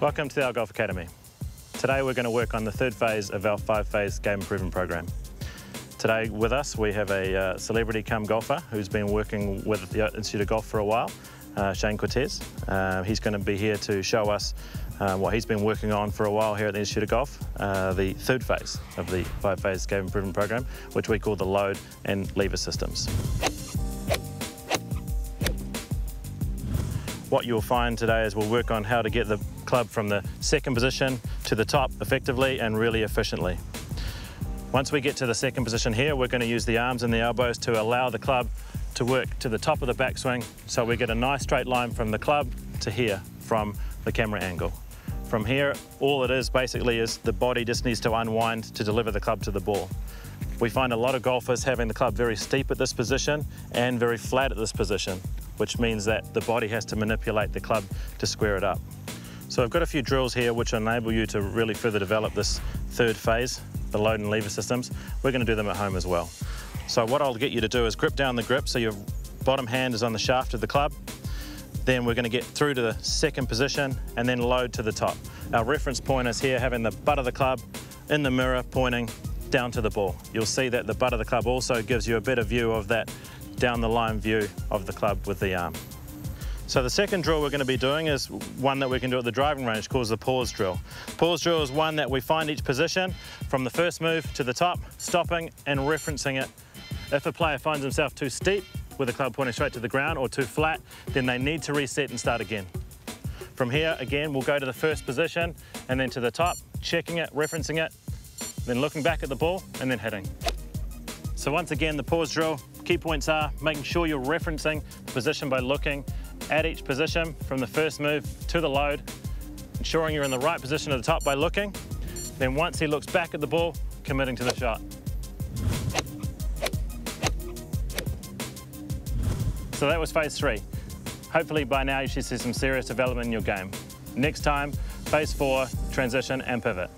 Welcome to the iGolf Academy. Today we're going to work on the third phase of our five-phase game improvement program. Today with us we have a uh, celebrity come golfer who's been working with the Institute of Golf for a while, uh, Shane Cortez. Uh, he's going to be here to show us uh, what he's been working on for a while here at the Institute of Golf, uh, the third phase of the five-phase game improvement program, which we call the load and lever systems. What you'll find today is we'll work on how to get the club from the second position to the top effectively and really efficiently. Once we get to the second position here, we're going to use the arms and the elbows to allow the club to work to the top of the backswing so we get a nice straight line from the club to here from the camera angle. From here, all it is basically is the body just needs to unwind to deliver the club to the ball. We find a lot of golfers having the club very steep at this position and very flat at this position which means that the body has to manipulate the club to square it up. So I've got a few drills here which enable you to really further develop this third phase, the load and lever systems. We're going to do them at home as well. So what I'll get you to do is grip down the grip so your bottom hand is on the shaft of the club. Then we're going to get through to the second position and then load to the top. Our reference point is here having the butt of the club in the mirror pointing down to the ball. You'll see that the butt of the club also gives you a better view of that down the line view of the club with the arm. So the second drill we're going to be doing is one that we can do at the driving range called the pause drill. Pause drill is one that we find each position from the first move to the top, stopping and referencing it. If a player finds himself too steep with the club pointing straight to the ground or too flat, then they need to reset and start again. From here, again, we'll go to the first position and then to the top, checking it, referencing it, then looking back at the ball and then hitting. So once again, the pause drill, Key points are making sure you're referencing the position by looking at each position from the first move to the load, ensuring you're in the right position at the top by looking. Then once he looks back at the ball, committing to the shot. So that was phase three. Hopefully by now you should see some serious development in your game. Next time, phase four, transition and pivot.